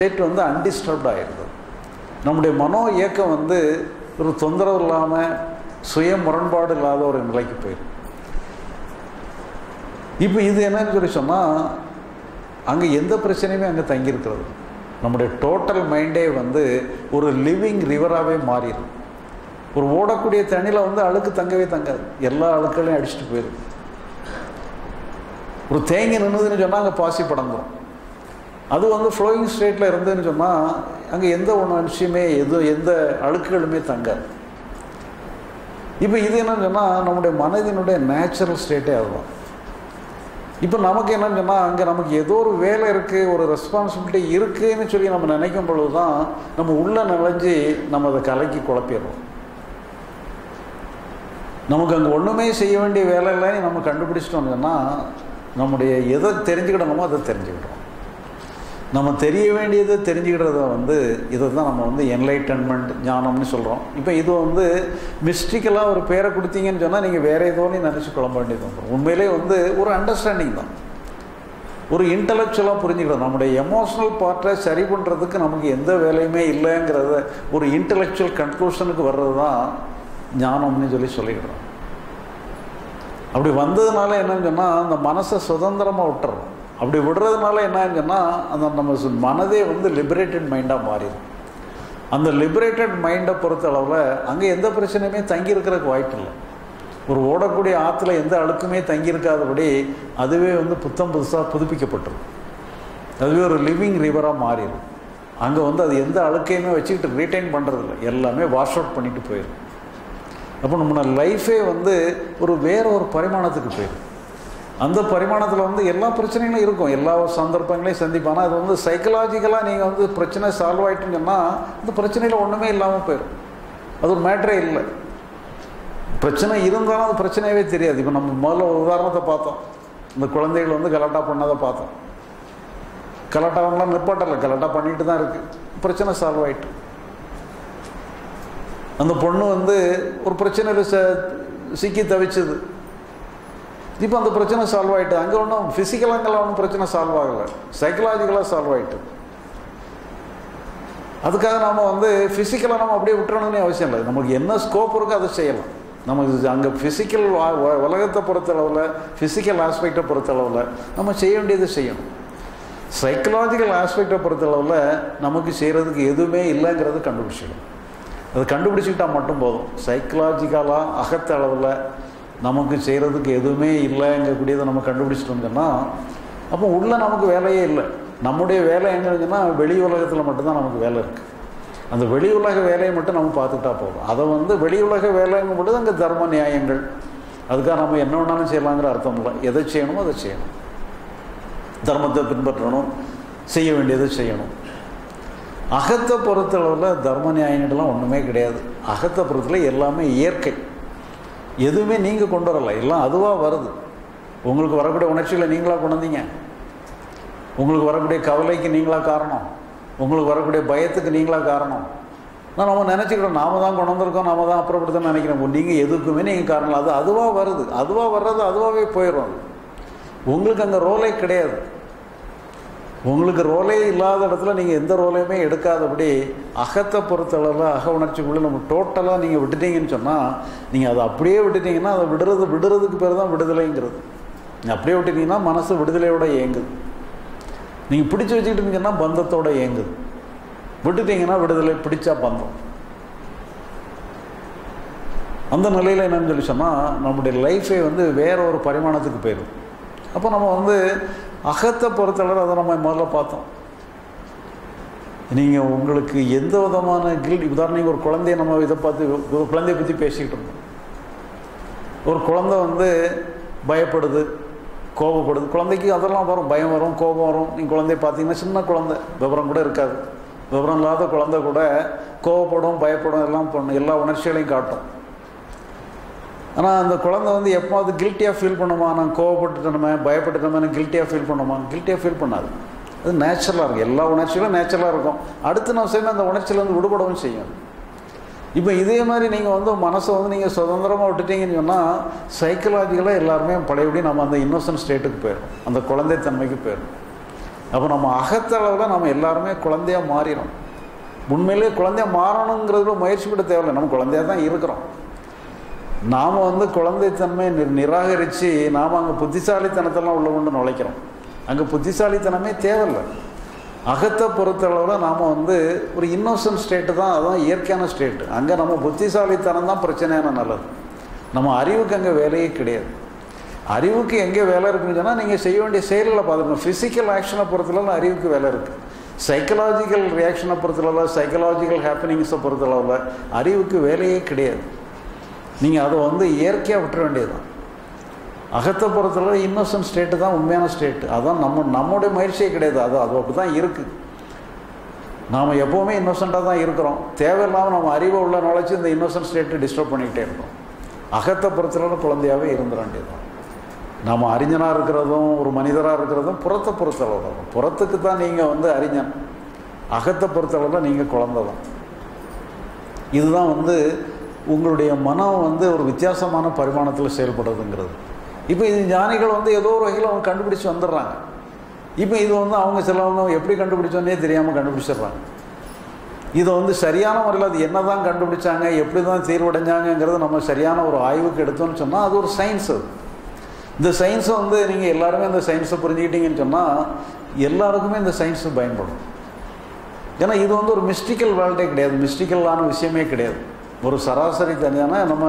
State வந்து undisturbed ஆயிடுது. நம்முடைய மனோ இயக்கம் வந்து ஒரு தொந்தரவு இல்லாமல் சுய முரண்பாடு இல்லாத ஒரு நிலைக்கு போயிடும் இப்போ இது என்னன்னு சொல்லி சொன்னால் அங்கே எந்த பிரச்சனையுமே அங்கே தங்கியிருக்கிறது நம்முடைய டோட்டல் மைண்டே வந்து ஒரு லிவிங் ரிவராகவே மாறிடும் ஒரு ஓடக்கூடிய தண்ணியில் வந்து அழுக்கு தங்கவே தங்காது. எல்லா அழுக்களையும் அடிச்சுட்டு போயிடும் ஒரு தேங்கி நின்றுதுன்னு சொன்னால் அங்கே பாசி படங்கும். அது வந்து ஃப்ளோயிங் ஸ்டேட்டில் இருந்ததுன்னு சொன்னால் அங்கே எந்த ஒன்று அனுஷியமே எது எந்த அழுக்குகளுமே தங்காது. இப்போ இது என்னன்னு சொன்னால் நம்முடைய மனதினுடைய நேச்சுரல் ஸ்டேட்டே அதுதான். இப்போ நமக்கு என்னன்னு சொன்னால் அங்கே நமக்கு ஏதோ ஒரு வேலை இருக்குது ஒரு ரெஸ்பான்சிபிலிட்டி இருக்குதுன்னு சொல்லி நம்ம நினைக்கும் பொழுது தான் நம்ம உள்ளே நுழைஞ்சு நம்ம அதை கலக்கி குழப்பிடுறோம். நமக்கு அங்கே ஒன்றுமே செய்ய வேண்டிய வேலையில நம்ம கண்டுபிடிச்சிட்டோம்னு சொன்னால் நம்முடைய எதை தெரிஞ்சுக்கிடணுமோ அதை தெரிஞ்சுக்கிட்டோம் நம்ம தெரிய வேண்டியதை தெரிஞ்சுக்கிறத வந்து இதை தான் நம்ம வந்து என்லைட்டன்மெண்ட் ஞானம்னு சொல்கிறோம் இப்போ இது வந்து மிஸ்டிக்கலாக ஒரு பேரை கொடுத்தீங்கன்னு சொன்னால் நீங்கள் வேறு ஏதோன்னு நினச்சி குழம்ப வேண்டியது வந்துடும் உண்மையிலே வந்து ஒரு அண்டர்ஸ்டாண்டிங் தான். ஒரு இன்டலெக்சுவலாக புரிஞ்சுக்கிறோம். நம்முடைய எமோஷனல் பார்ட்டை சரி பண்ணுறதுக்கு நமக்கு எந்த வேலையுமே இல்லைங்கிறத ஒரு இன்டலெக்சுவல் கன்க்ளூஷனுக்கு வர்றது தான் ஞானம்னு சொல்லி சொல்லிக்கிறோம். அப்படி வந்ததுனால என்னன்னு சொன்னால் அந்த மனசை சுதந்திரமாக விட்டுறோம். அப்படி விடுறதுனால என்ன ஆகுதுன்னா அந்த நம்ம மனதே வந்து லிபரேட்டட் மைண்டாக மாறிடும். அந்த லிபரேட்டட் மைண்டை பொறுத்த அளவில் அங்கே எந்த பிரச்சனையுமே தங்கியிருக்கிறதுக்கு வாய்ப்பு இல்லை. ஒரு ஓடக்கூடிய ஆற்றுல எந்த அழுக்குமே தங்கியிருக்காதபடி அதுவே வந்து புத்தம் புதுசாக புதுப்பிக்கப்பட்டுரும். அதுவே ஒரு லிவிங் ரிவராக மாறிடும். அங்கே வந்து அது எந்த அழுக்கையுமே வச்சுக்கிட்டு ரீட்டைன் பண்ணுறதில்ல எல்லாமே வாஷ் அவுட் பண்ணிட்டு போயிடும் அப்போ நம்ம லைஃபே வந்து ஒரு வேற ஒரு பரிமாணத்துக்கு போயிடும் அந்த பரிமாணத்தில் வந்து எல்லா பிரச்சனைகளும் இருக்கும். எல்லா சந்தர்ப்பங்களையும் சந்திப்பானா அது வந்து சைக்கலாஜிக்கலாக நீங்கள் வந்து பிரச்சனை சால்வ் ஆகிட்டுன்னு சொன்னால் அந்த பிரச்சனையில் ஒன்றுமே இல்லாமல் போயிடும் அது ஒரு மேட்ரே இல்லை. பிரச்சனை இருந்தாலும் அது பிரச்சனையவே தெரியாது. இப்போ நம்ம முதல்ல ஒரு உதாரணத்தை பார்த்தோம். இந்த குழந்தைகள் வந்து கலாட்டா பண்ணதை பார்த்தோம். கலாட்டாவெல்லாம் நிப்பாட்டலை. கலாட்டா பண்ணிட்டு தான் இருக்குது பிரச்சனை சால்வ் ஆகிட்டு அந்த பொண்ணு வந்து ஒரு பிரச்சனையில் ச சிக்கி தவிச்சது. இப்போ அந்த பிரச்சனை சால்வ் ஆகிட்டு அங்கே ஒன்றும் ஃபிசிக்கலாங்கெல்லாம் ஒன்றும் பிரச்சனை சால்வ் ஆகலை. சைக்கலாஜிக்கலாக சால்வ் ஆகிட்டு அதுக்காக நம்ம வந்து ஃபிசிக்கலாக நம்ம அப்படியே விட்டுறணும்னு அவசியம் இல்லை. நமக்கு என்ன ஸ்கோப் இருக்கோ அதை செய்யலாம். நமக்கு அங்கே ஃபிசிக்கல் உலகத்தை பொறுத்தளவில் ஃபிசிக்கல் ஆஸ்பெக்டை பொறுத்தளவில் நம்ம செய்ய வேண்டியது செய்யணும். சைக்கலாஜிக்கல் ஆஸ்பெக்டை பொறுத்தளவில் நமக்கு செய்கிறதுக்கு எதுவுமே இல்லைங்கிறது கண்டுபிடிச்சிடும் அது கண்டுபிடிச்சிக்கிட்டால் மட்டும் போதும். சைக்கலாஜிக்கலாக அகத்த அளவில் நமக்கு செய்கிறதுக்கு எதுவுமே இல்லைங்கக்கூடியதை நம்ம கண்டுபிடிச்சிட்டோம்னு சொன்னால் அப்போ உள்ளே நமக்கு வேலையே இல்லை. நம்முடைய வேலை எங்கன்னா வெளி உலகத்தில் மட்டும்தான் நமக்கு வேலை இருக்குது அந்த வெளி உலக வேலையை மட்டும் நம்ம பார்த்துக்கிட்டா போதும். அதை வந்து வெளி உலக வேலைங்கும் பொழுது அங்கே தர்ம நியாயங்கள். அதுக்காக நம்ம என்ன வேணாலும் செய்யலாங்கிற அர்த்தம் இல்லை. எதை செய்யணுமோ அதை செய்யணும். தர்மத்தை பின்பற்றணும். செய்ய வேண்டியதை செய்யணும். அகத்தை பொறுத்தளவில் தர்ம நியாயங்கள்லாம் ஒன்றுமே கிடையாது. அகத்தை பொறுத்தளவு எல்லாமே இயற்கை. எதுவுமே நீங்கள் கொண்டு வரல. எல்லாம் அதுவாக வருது. உங்களுக்கு வரக்கூடிய உணர்ச்சிகளை நீங்களாக கொண்டு வந்தீங்க. உங்களுக்கு வரக்கூடிய கவலைக்கு நீங்களாக காரணம். உங்களுக்கு வரக்கூடிய பயத்துக்கு நீங்களாக காரணம். நான் நம்ம நினச்சிக்கிறோம் நாம தான் கொண்டு வந்திருக்கோம் நாம தான் அப்புறப்படுத்த நினைக்கிறோம் நீங்கள் எதுக்குமே நீங்கள் காரணம். அது அதுவாக வருது. அதுவாக வர்றது அதுவாகவே போயிடும் உங்களுக்கு அங்கே ரோலே கிடையாது. உங்களுக்கு ரோலே இல்லாத இடத்துல நீங்கள் எந்த ரோலையுமே எடுக்காதபடி அகத்தை பொறுத்தளவில் அக உணர்ச்சிக்குள்ளே நம்ம டோட்டலாக நீங்கள் விட்டுட்டீங்கன்னு சொன்னால் நீங்கள் அதை அப்படியே விட்டுட்டீங்கன்னா அதை விடுறது விடுறதுக்கு பேர் தான் விடுதலைங்கிறது. நீங்கள் அப்படியே விட்டுட்டீங்கன்னா மனசு விடுதலையோட இயங்குது. நீங்கள் பிடிச்சி வச்சுக்கிட்டீங்கன்னா பந்தத்தோடு இயங்குது. விட்டுட்டீங்கன்னா விடுதலை பிடிச்சா பந்தம். அந்த நிலையில் என்னன்னு சொல்லி சொன்னால் நம்முடைய லைஃபே வந்து வேற ஒரு பரிமாணத்துக்கு போயிடும். அப்போ நம்ம வந்து அகத்தை பொறுத்தளவு அதை நம்ம முதல்ல பார்த்தோம். நீங்கள் உங்களுக்கு எந்த விதமான கில் உதாரணம் ஒரு குழந்தைய நம்ம இதை பார்த்து ஒரு குழந்தைய பற்றி பேசிக்கிட்டு இருந்தோம். ஒரு குழந்தை வந்து பயப்படுது கோபப்படுது. குழந்தைக்கு அதெல்லாம் வரும் பயம் வரும் கோபம் வரும். நீங்கள் குழந்தைய பார்த்தீங்கன்னா சின்ன குழந்தை விவரம் கூட இருக்காது. விவரம் இல்லாத குழந்தை கூட கோவப்படும் பயப்படும் எல்லாம் பண்ணும் எல்லா உணர்ச்சிகளையும் காட்டும். ஆனால் அந்த குழந்தை வந்து எப்போது கில்ட்டியாக ஃபீல் பண்ணுமா? நான் கோவப்பட்டுட்டோமே பயப்பட்டுட்டோமே கில்ட்டியாக ஃபீல் பண்ணுமா? கில்ட்டியாக ஃபீல் பண்ணாது. அது நேச்சுரலாக இருக்கும். எல்லா உணர்ச்சிகளும் நேச்சுரலாக இருக்கும். அடுத்த நிமிஷமே அந்த உணர்ச்சியிலேருந்து விடுபடவும் செய்யும். இப்போ இதே மாதிரி நீங்கள் வந்து மனசை வந்து நீங்கள் சுதந்திரமாக விட்டுட்டீங்கன்னு சொன்னால் சைக்கலாஜிக்கலாக எல்லாருமே பழையபடி நம்ம அந்த இன்னோசன்ட் ஸ்டேட்டுக்கு போயிடும் அந்த குழந்தைத்தன்மைக்கு போயிடும் அப்போ நம்ம அகத்தளவில் நம்ம எல்லாருமே குழந்தையாக மாறிடும் உண்மையிலே குழந்தையா மாறணுங்கிறதுல முயற்சி கூட தேவையில்லை. நம்ம குழந்தையாக தான் இருக்கிறோம். நாம் வந்து குழந்தைத்தன்மை நி நிராகரித்து நாம் அங்கே புத்திசாலித்தனத்தெல்லாம் உள்ள கொண்டு நுழைக்கிறோம். அங்கே புத்திசாலித்தனமே தேவையில்லை. அகத்தை பொறுத்தளவில் நாம் வந்து ஒரு இன்னோசன்ட் ஸ்டேட்டு தான் அதுதான் இயற்கையான ஸ்டேட்டு. அங்கே நம்ம புத்திசாலித்தனம் தான் பிரச்சனையான நல்லது. நம்ம அறிவுக்கு அங்கே வேலையே கிடையாது. அறிவுக்கு எங்கே வேலை இருக்குன்னு சொன்னால் நீங்கள் செய்ய வேண்டிய செயல்களை பார்த்துக்கணும். ஃபிசிக்கல் ஆக்ஷனை பொறுத்தளவில் அறிவுக்கு வேலை இருக்குது சைக்கலாஜிக்கல் ரியாக்ஷனை பொறுத்தளவில் சைக்கலாஜிக்கல் ஹாப்பனிங்ஸை பொறுத்தளவில் அறிவுக்கு வேலையே கிடையாது. நீங்கள் அதை வந்து இயற்கையாக விட்டுற வேண்டியது தான் அகத்தை பொறுத்தளவு இன்னோசன்ட் ஸ்டேட்டு தான் உண்மையான ஸ்டேட்டு அதான் நம்ம நம்முடைய முயற்சியே கிடையாது. அது அது அப்படி தான் இருக்குது நாம் எப்போவுமே இன்னோசண்ட்டாக தான் இருக்கிறோம். தேவையில்லாமல் நம்ம அறிவை உள்ள நுழைச்சி இந்த இன்னோசன்ட் ஸ்டேட்டை டிஸ்டர்ப் பண்ணிக்கிட்டே இருக்கோம் அகத்தை பொறுத்தளவு குழந்தையாகவே இருந்துட வேண்டியது தான் நாம் அறிஞனாக இருக்கிறதும் ஒரு மனிதராக இருக்கிறதும் புறத்தை பொறுத்தளவு தான். புறத்துக்கு தான் நீங்கள் வந்து அறிஞன். அகத்தை பொறுத்தளவில் நீங்கள் குழந்தை தான் இதுதான் வந்து உங்களுடைய மனம் வந்து ஒரு வித்தியாசமான பரிமாணத்தில் செயல்படுறதுங்கிறது. இப்போ இது ஞானிகள் வந்து ஏதோ ஒரு வகையில் அவங்க கண்டுபிடிச்சு வந்துடுறாங்க. இப்போ இது வந்து அவங்க சிலவங்க எப்படி கண்டுபிடிச்சோன்னே தெரியாமல் கண்டுபிடிச்சிடுறாங்க. இதை வந்து சரியான முறையில் அது என்ன தான் கண்டுபிடிச்சாங்க எப்படி தான் தீர்வடைஞ்சாங்கங்கிறது நம்ம சரியான ஒரு ஆய்வுக்கு எடுத்தோம்னு சொன்னால் அது ஒரு சயின்ஸ் அது. இந்த சயின்ஸை வந்து நீங்கள் எல்லாருமே இந்த சயின்ஸை புரிஞ்சுக்கிட்டீங்கன்னு சொன்னால் எல்லாருக்குமே இந்த சயின்ஸு பயன்படும். ஏன்னா இது வந்து ஒரு மிஸ்டிக்கல் வேர்ல்டே கிடையாது மிஸ்டிக்கலான விஷயமே கிடையாது. ஒரு சராசரி தனியான நம்ம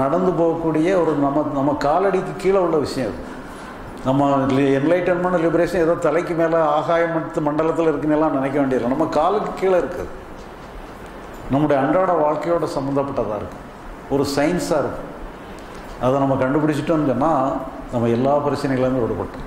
நடந்து போகக்கூடிய ஒரு நம்ம நம்ம காலடிக்கு கீழே உள்ள விஷயம் அது. நம்ம என்லைட்டன்மெண்ட் லிபரேஷன் ஏதோ தலைக்கு மேலே ஆகாயம் மண்டலத்தில் இருக்குன்னெல்லாம் நினைக்க வேண்டியதில்லை நம்ம காலுக்கு கீழே இருக்குது. நம்முடைய அன்றாட வாழ்க்கையோட சம்மந்தப்பட்டதாக இருக்குது ஒரு சயின்ஸாக இருக்குது அதை நம்ம கண்டுபிடிச்சிட்டோம்னு சொன்னால் நம்ம எல்லா பிரச்சனைகளையும் விடுபட்டோம்.